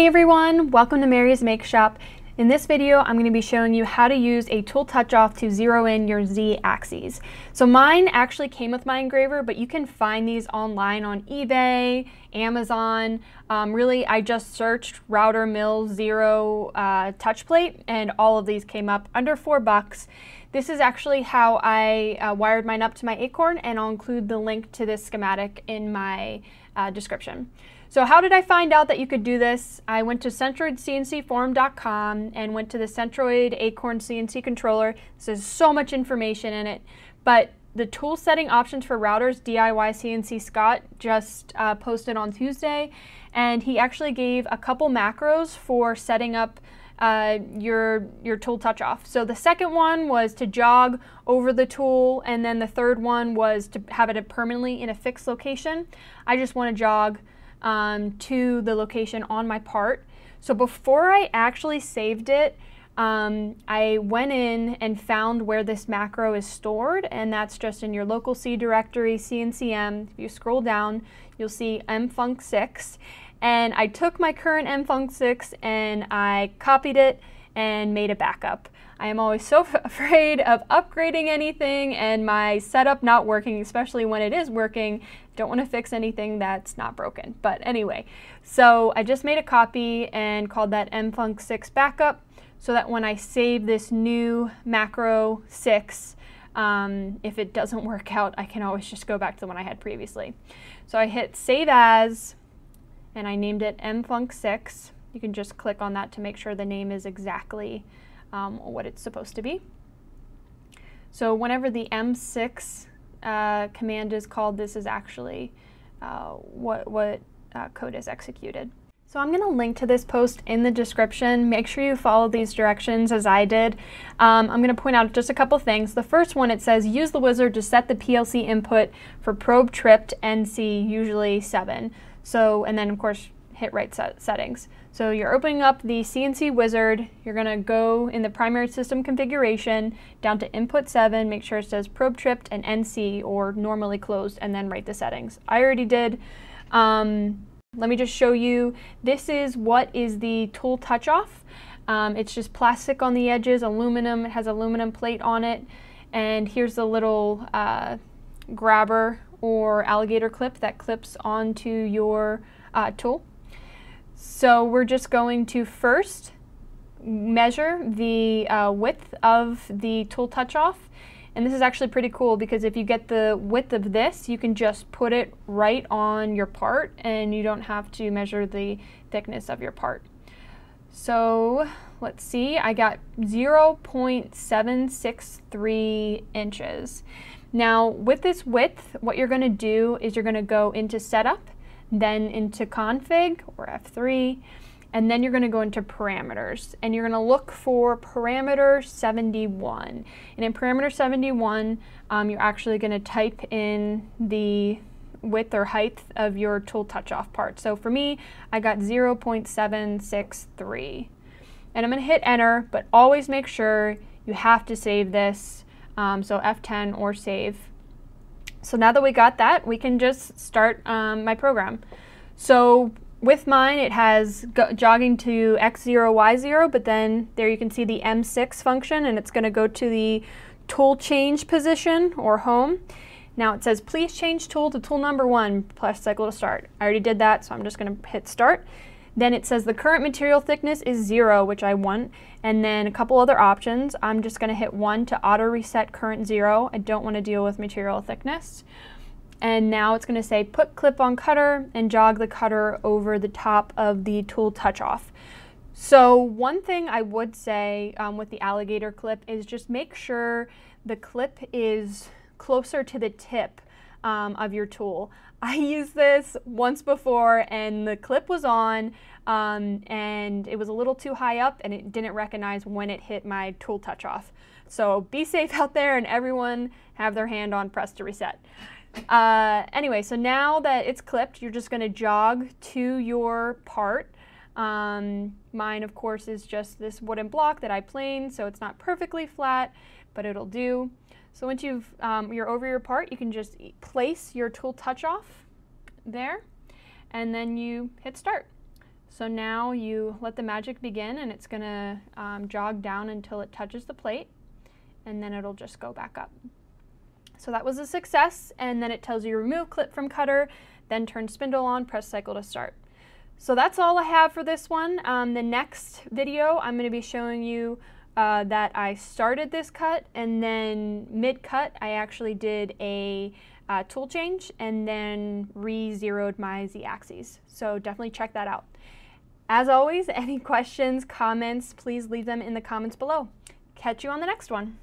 Hey everyone, welcome to Mary's MakeShop. In this video, I'm going to be showing you how to use a tool touch off to zero in your Z axes. So mine actually came with my engraver, but you can find these online on eBay, Amazon. Um, really, I just searched router mill zero uh, touch plate and all of these came up under four bucks. This is actually how I uh, wired mine up to my Acorn and I'll include the link to this schematic in my uh, description. So how did I find out that you could do this? I went to centroidcncforum.com and went to the Centroid Acorn CNC controller. This has so much information in it, but the tool setting options for routers, DIY CNC Scott just uh, posted on Tuesday, and he actually gave a couple macros for setting up uh, your your tool touch off. So the second one was to jog over the tool, and then the third one was to have it permanently in a fixed location. I just want to jog um, to the location on my part. So before I actually saved it, um, I went in and found where this macro is stored, and that's just in your local C directory, CNCM. If you scroll down, you'll see mfunc6. And I took my current mfunc6 and I copied it and made a backup. I am always so afraid of upgrading anything and my setup not working, especially when it is working. Don't want to fix anything that's not broken. But anyway, so I just made a copy and called that mfunc6 backup so that when I save this new macro 6, um, if it doesn't work out, I can always just go back to the one I had previously. So I hit save as and I named it mfunc6. You can just click on that to make sure the name is exactly um, what it's supposed to be. So whenever the M6 uh, command is called, this is actually uh, what, what uh, code is executed. So I'm going to link to this post in the description. Make sure you follow these directions as I did. Um, I'm going to point out just a couple things. The first one, it says use the wizard to set the PLC input for probe tripped NC, usually 7. So, and then of course hit right set settings. So you're opening up the CNC wizard, you're gonna go in the primary system configuration down to input 7, make sure it says probe tripped and NC or normally closed and then write the settings. I already did. Um, let me just show you. This is what is the tool touch off. Um, it's just plastic on the edges, aluminum, it has aluminum plate on it. And here's the little uh, grabber or alligator clip that clips onto your uh, tool. So we're just going to first measure the uh, width of the tool touch off. And this is actually pretty cool because if you get the width of this, you can just put it right on your part and you don't have to measure the thickness of your part. So let's see, I got 0.763 inches. Now with this width, what you're gonna do is you're gonna go into setup then into config or F3, and then you're going to go into parameters and you're going to look for parameter 71. And in parameter 71, um, you're actually going to type in the width or height of your tool touch off part. So for me, I got 0.763. And I'm going to hit enter, but always make sure you have to save this. Um, so F10 or save so now that we got that, we can just start um, my program. So with mine, it has jogging to X0, Y0, but then there you can see the M6 function, and it's going to go to the tool change position or home. Now it says, please change tool to tool number one, plus cycle to start. I already did that, so I'm just going to hit start. Then it says the current material thickness is zero, which I want, and then a couple other options. I'm just gonna hit one to auto reset current zero. I don't wanna deal with material thickness. And now it's gonna say put clip on cutter and jog the cutter over the top of the tool touch off. So one thing I would say um, with the alligator clip is just make sure the clip is closer to the tip um, of your tool. I used this once before and the clip was on um, and it was a little too high up and it didn't recognize when it hit my tool touch off. So be safe out there and everyone have their hand on press to reset. Uh, anyway, so now that it's clipped, you're just going to jog to your part. Um, mine, of course, is just this wooden block that I planed, so it's not perfectly flat, but it'll do. So once you've, um, you're over your part, you can just place your tool touch off there, and then you hit start. So now you let the magic begin and it's going to um, jog down until it touches the plate and then it'll just go back up. So that was a success and then it tells you remove clip from cutter, then turn spindle on, press cycle to start. So that's all I have for this one. Um, the next video I'm going to be showing you uh, that I started this cut and then mid-cut I actually did a uh, tool change and then re-zeroed my z-axes. So definitely check that out. As always, any questions, comments, please leave them in the comments below. Catch you on the next one.